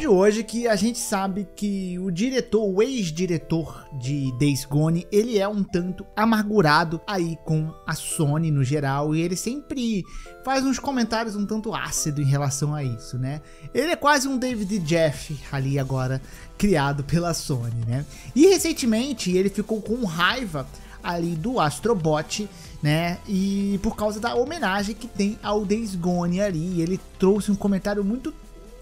de hoje que a gente sabe que o diretor, o ex-diretor de Days Gone, ele é um tanto amargurado aí com a Sony no geral e ele sempre faz uns comentários um tanto ácido em relação a isso, né? Ele é quase um David Jeff ali agora criado pela Sony, né? E recentemente ele ficou com raiva ali do Astrobot, né? E por causa da homenagem que tem ao Days Gone ali, ele trouxe um comentário muito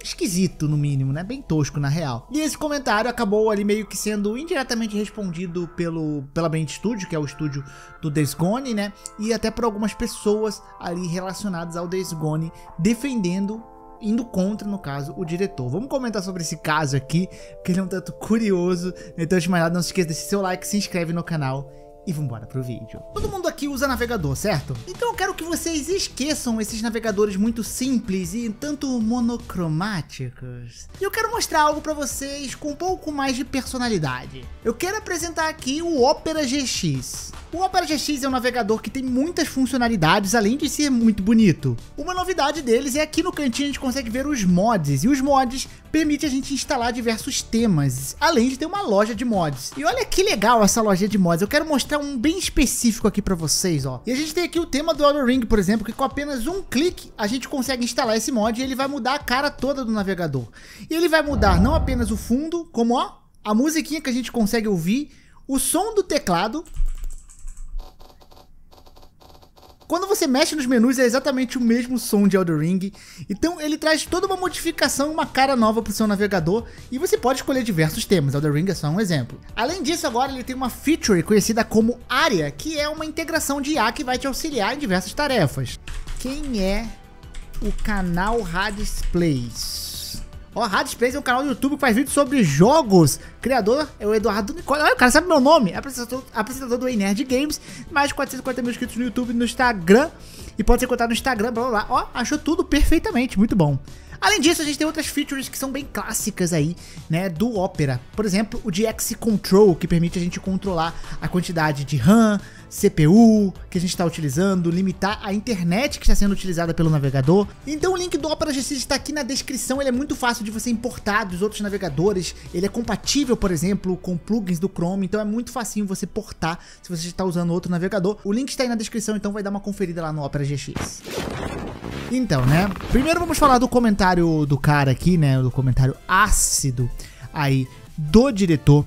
esquisito, no mínimo, né? Bem tosco, na real. E esse comentário acabou ali meio que sendo indiretamente respondido pelo, pela Brand Studio, que é o estúdio do Days Gone, né? E até por algumas pessoas ali relacionadas ao Days Gone, defendendo indo contra, no caso, o diretor. Vamos comentar sobre esse caso aqui, porque ele é um tanto curioso. Então, de mais nada, não se esqueça de deixar seu like, se inscreve no canal e vambora pro vídeo. Todo mundo aqui usa navegador, certo? Então eu quero que vocês esqueçam esses navegadores muito simples e tanto monocromáticos. E eu quero mostrar algo para vocês com um pouco mais de personalidade. Eu quero apresentar aqui o Opera GX. O Opera GX é um navegador que tem muitas funcionalidades, além de ser muito bonito. Uma novidade deles é aqui no cantinho a gente consegue ver os mods, e os mods permitem a gente instalar diversos temas, além de ter uma loja de mods. E olha que legal essa loja de mods, eu quero mostrar um bem específico aqui para vocês, ó. E a gente tem aqui o tema do Elden Ring, por exemplo, que com apenas um clique a gente consegue instalar esse mod e ele vai mudar a cara toda do navegador. E ele vai mudar não apenas o fundo, como ó, a musiquinha que a gente consegue ouvir, o som do teclado, quando você mexe nos menus é exatamente o mesmo som de Elden Ring, então ele traz toda uma modificação, uma cara nova para o seu navegador e você pode escolher diversos temas, Elden Ring é só um exemplo. Além disso, agora ele tem uma feature conhecida como Área, que é uma integração de IA que vai te auxiliar em diversas tarefas. Quem é o canal Hades Plays? Ó, Space é um canal do YouTube que faz vídeos sobre jogos. Criador é o Eduardo Nicole. Olha, o cara sabe meu nome. Apresentador, apresentador do Nerd Games. Mais de 440 mil inscritos no YouTube e no Instagram. E pode ser encontrado no Instagram, blá blá blá. Ó, achou tudo perfeitamente. Muito bom. Além disso, a gente tem outras features que são bem clássicas aí, né, do Opera. Por exemplo, o DX Control, que permite a gente controlar a quantidade de RAM, CPU que a gente está utilizando, limitar a internet que está sendo utilizada pelo navegador. Então o link do Opera GX está aqui na descrição, ele é muito fácil de você importar dos outros navegadores, ele é compatível, por exemplo, com plugins do Chrome, então é muito facinho você portar se você está usando outro navegador. O link está aí na descrição, então vai dar uma conferida lá no Opera GX. Então, né, primeiro vamos falar do comentário do cara aqui, né, do comentário ácido aí do diretor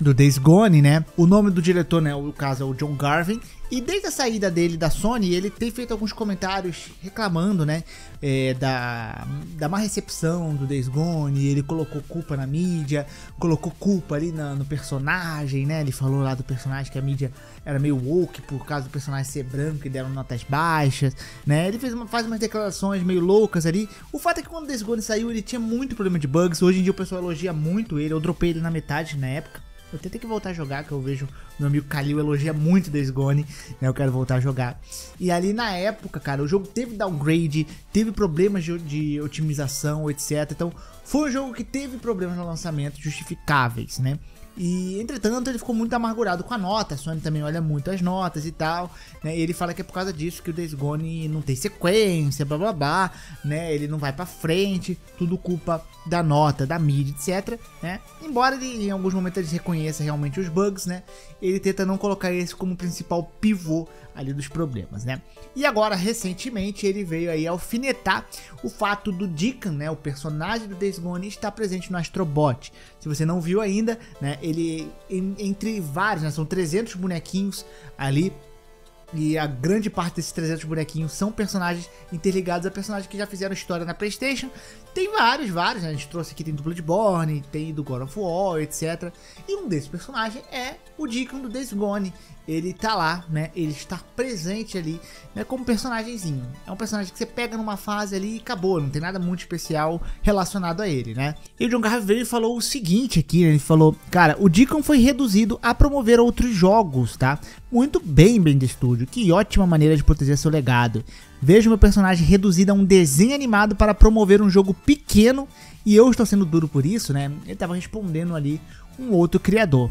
do Days Gone, né? O nome do diretor, né, o caso é o John Garvin. E desde a saída dele da Sony, ele tem feito alguns comentários reclamando, né, é, da, da má recepção do Days Gone. Ele colocou culpa na mídia, colocou culpa ali na, no personagem, né? Ele falou lá do personagem que a mídia era meio woke por causa do personagem ser branco e deram notas baixas, né? Ele fez uma, faz umas declarações meio loucas ali. O fato é que quando o Days Gone saiu, ele tinha muito problema de bugs. Hoje em dia o pessoal elogia muito ele. Eu dropei ele na metade na época. Eu tentei que voltar a jogar, que eu vejo meu amigo Kalil elogia muito Days Gone, né? Eu quero voltar a jogar. E ali na época, cara, o jogo teve downgrade, teve problemas de, de otimização, etc. Então, foi um jogo que teve problemas no lançamento justificáveis, né? E, entretanto, ele ficou muito amargurado com a nota. A Sony também olha muito as notas e tal. Né? E ele fala que é por causa disso que o Days Gone não tem sequência, blá blá blá, né? Ele não vai para frente, tudo culpa da nota, da mídia, etc. Né? Embora ele, em alguns momentos ele reconheça realmente os bugs, né? Ele tenta não colocar esse como principal pivô ali dos problemas, né? E agora, recentemente, ele veio aí alfinetar o fato do Deacon, né, o personagem do Days Gone, estar presente no Astrobot. Se você não viu ainda, né, ele, entre vários, né, são 300 bonequinhos ali e a grande parte desses 300 bonequinhos são personagens interligados a personagens que já fizeram história na PlayStation. Tem vários, vários, né? A gente trouxe aqui, tem do Bloodborne, tem do God of War, etc. E um desses personagens é o Deacon do Days Gone. Ele tá lá, né? Ele está presente ali, né? Como personagemzinho. É um personagem que você pega numa fase ali e acabou. Não tem nada muito especial relacionado a ele, né? E o John Garvey veio e falou o seguinte aqui, né? Ele falou, cara, o Deacon foi reduzido a promover outros jogos, tá? Muito bem, de estúdio. Que ótima maneira de proteger seu legado. Vejo meu personagem reduzido a um desenho animado para promover um jogo pequeno e eu estou sendo duro por isso, né? Ele estava respondendo ali um outro criador.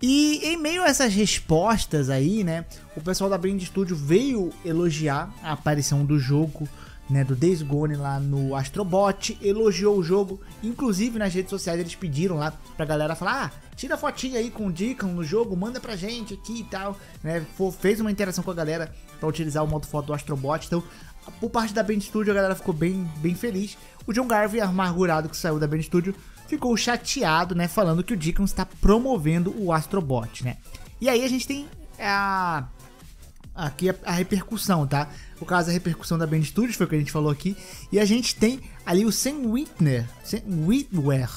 E em meio a essas respostas aí, né, o pessoal da Blind Studio veio elogiar a aparição do jogo né, do Days Gone lá no Astrobot, elogiou o jogo, inclusive nas redes sociais eles pediram lá pra galera falar, ah, tira fotinha aí com o Deacon no jogo, manda pra gente aqui e tal, né, fez uma interação com a galera para utilizar o modo foto do Astrobot, então por parte da Band Studio a galera ficou bem, bem feliz. O John Garvey, amargurado que saiu da Band Studio, ficou chateado, né, falando que o Deacon está promovendo o Astrobot, né. E aí a gente tem a aqui a, a, repercussão, tá? O caso da repercussão da Band Studios, foi o que a gente falou aqui. E a gente tem ali o Sam Whitner, Sam Whitwer,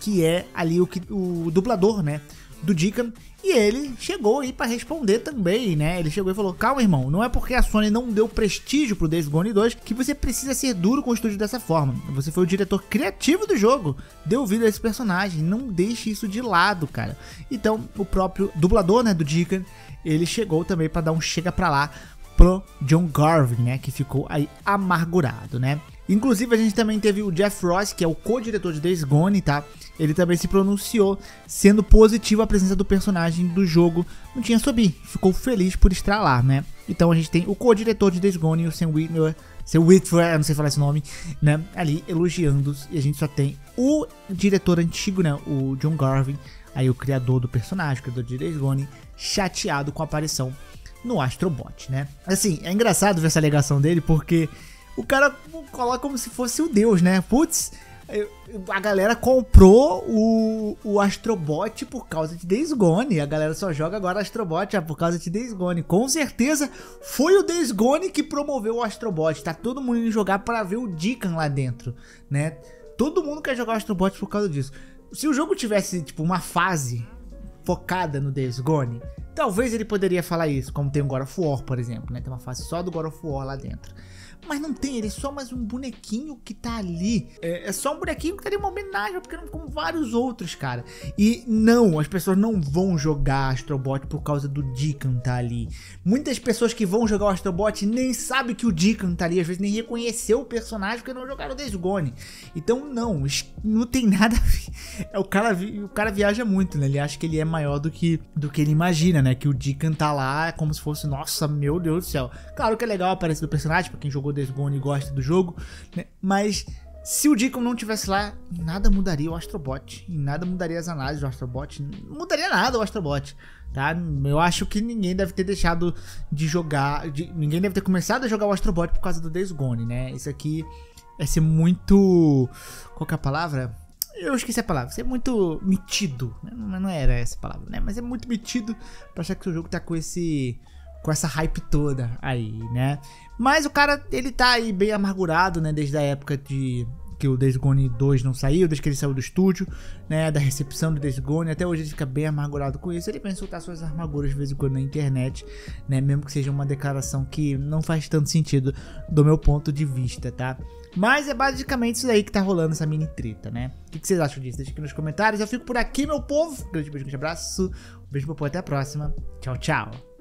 que é ali o, o dublador, né? Do Deacon. E ele chegou aí para responder também, né? Ele chegou e falou: Calma, irmão, não é porque a Sony não deu prestígio pro Days Gone 2 que você precisa ser duro com o estúdio dessa forma. Você foi o diretor criativo do jogo, deu vida a esse personagem, não deixe isso de lado, cara. Então, o próprio dublador, né, do Deacon, ele chegou também para dar um chega pra lá pro John Garvin, né, que ficou aí amargurado, né? Inclusive a gente também teve o Jeff Ross, que é o co-diretor de Days Gone, tá? Ele também se pronunciou, sendo positivo a presença do personagem do jogo no Tinha Sobi. Ficou feliz por estar lá, né? Então a gente tem o co-diretor de Days Gone, o Sam Whitmer, Sam Whitwer, não sei falar esse nome, né? Ali elogiando e a gente só tem o diretor antigo, né? O John Garvin, aí o criador do personagem, o criador de Days Gone, chateado com a aparição no Astrobot, né? Assim, é engraçado ver essa alegação dele porque o cara coloca como se fosse o deus, né? Putz, a galera comprou o, o Astrobot por causa de Days Gone. A galera só joga agora Astrobot ah, por causa de Days Gone. Com certeza foi o Days Gone que promoveu o Astrobot. Tá todo mundo indo jogar para ver o Deacon lá dentro, né? Todo mundo quer jogar Astrobot por causa disso. Se o jogo tivesse, tipo, uma fase focada no Days Gone, talvez ele poderia falar isso, como tem o God of War, por exemplo, né? Tem uma fase só do God of War lá dentro. Mas não tem, ele é só mais um bonequinho que tá ali. É, é só um bonequinho que tá ali uma homenagem, porque não como vários outros, cara. E não, as pessoas não vão jogar Astrobot por causa do Deacon tá ali. Muitas pessoas que vão jogar o Astrobot nem sabem que o Deacon tá ali, às vezes nem reconheceu o personagem porque não jogaram Days Gone. Então não, não tem nada. É, o, cara, o cara viaja muito, né? Ele acha que ele é maior do que, do que ele imagina, né? Que o Deacon tá lá como se fosse, nossa, meu Deus do céu. Claro que é legal aparecer do personagem, pra quem jogou Days Gone gosta do jogo, né? Mas se o Deacon não tivesse lá, nada mudaria o Astrobot. E nada mudaria as análises do Astrobot. Não mudaria nada o Astrobot. Tá? Eu acho que ninguém deve ter deixado de jogar. De, ninguém deve ter começado a jogar o Astrobot por causa do Days Gone, né? Isso aqui é ser muito. Qual é a palavra? Eu esqueci a palavra. Ser muito metido. Né? Não era essa palavra, né? Mas é muito metido pra achar que o jogo tá com esse com essa hype toda aí, né? Mas o cara, ele tá aí bem amargurado, né? Desde a época de que o Days Gone 2 não saiu, desde que ele saiu do estúdio, né? Da recepção do Days Gone. Até hoje ele fica bem amargurado com isso. Ele pensa soltar suas amarguras de vez em quando na internet, né? Mesmo que seja uma declaração que não faz tanto sentido do meu ponto de vista, tá? Mas é basicamente isso aí que tá rolando, essa mini treta, né? O que, vocês acham disso? Deixa aqui nos comentários. Eu fico por aqui, meu povo. Grande beijo, grande abraço. Um beijo, meu povo. Até a próxima. Tchau, tchau.